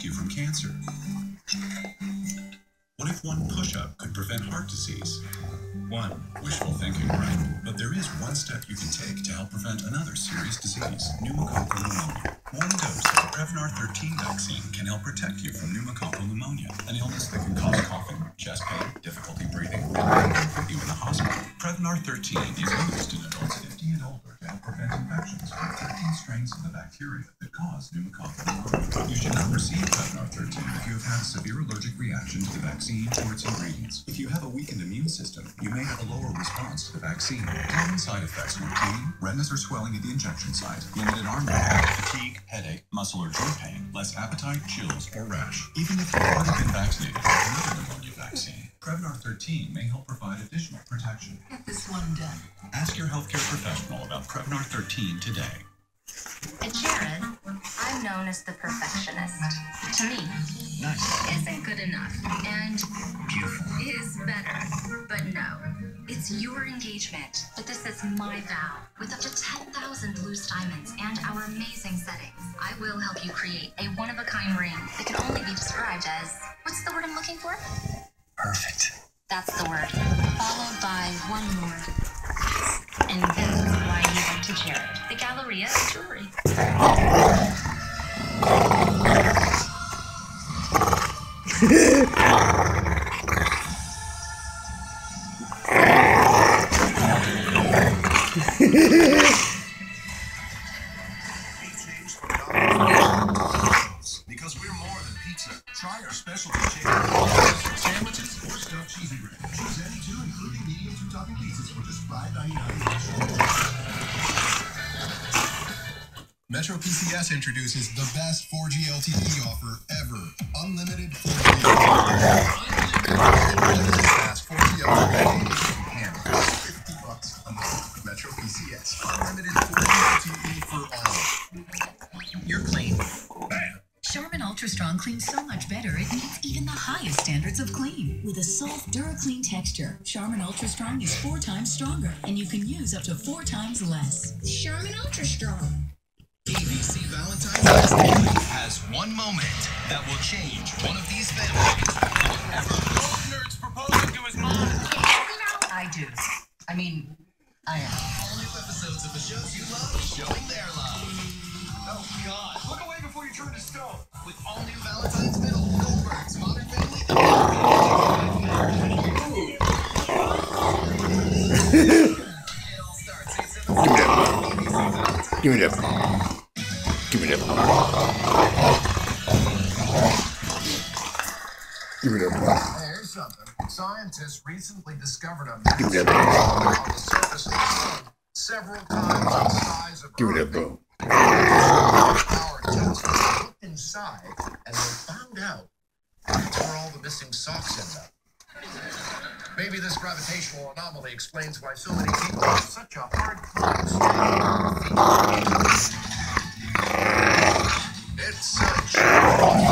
protect you from cancer? What if one push up could prevent heart disease? One, wishful thinking, right? But there is one step you can take to help prevent another serious disease, pneumococcal pneumonia. One dose of Prevnar 13 vaccine can help protect you from pneumococcal pneumonia, an illness that can cause coughing, chest pain, difficulty breathing, and even put you in the hospital. Prevnar 13 is used in adults 50 and older to help prevent infections from 13 strains of the bacteria that cause pneumococcal pneumonia. You should not receive Prevnar 13 if you have had a severe allergic reaction to the vaccine or its ingredients. If you have a weakened immune system, you may have a lower response to the vaccine. Common side effects include pain, redness or swelling at the injection site, limited arm movement, fatigue, headache, muscle or joint pain, less appetite, chills, or rash. Even if you've already been vaccinated with another pneumonia vaccine, Prevnar 13 may help provide additional protection. Get this one done. Ask your healthcare professional about Prevnar 13 today. And Sharon, I'm known as the perfectionist. To me, Nice. isn't good enough and Beautiful. is better. But no, it's your engagement. But this is my vow. With up to 10,000 loose diamonds and our amazing settings, I will help you create a one of a kind ring that can only be described as what's the word I'm looking for? Perfect. That's the word. Followed by one more. And that's pizza. Try our specialty chicken sandwiches or stuffed cheesy bread. Choose any two, including medium two topping pizzas for just $5.99 Metro PCS introduces the best 4G LTE offer ever. Unlimited 4G. Unlimited fast 4G LTE in Japan. 50 bucks a month. Metro PCS. Unlimited 4G LTE for all. You're clean. Bam. Charmin Ultra Strong cleans so much better it meets even the highest standards of clean. With a soft, DuraClean texture, Charmin Ultra Strong is four times stronger, and you can use up to four times less. Charmin Ultra Strong. ABC Valentine's Day has one moment that will change one of these families forever. Both nerds proposing to his mom. I do. I mean, I am. All new episodes of the shows you love showing their love. Oh God! Look away before you turn to stone. With all new Valentine's Middle, Goldbergs Modern Family. it all starts at 7 ABC Valentine's Give me that. Give me that. Give me that. Here's something. Scientists recently discovered a Give me that. on the surface of the sun, several times the size of Give me that, Earth. Maybe this gravitational anomaly explains why so many people have such a hard time staying It's such Hi,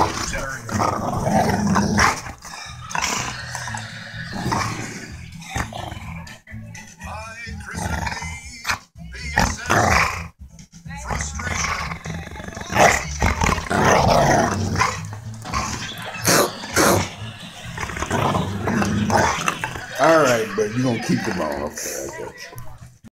All right, but you're gonna keep them on. Okay, I got you.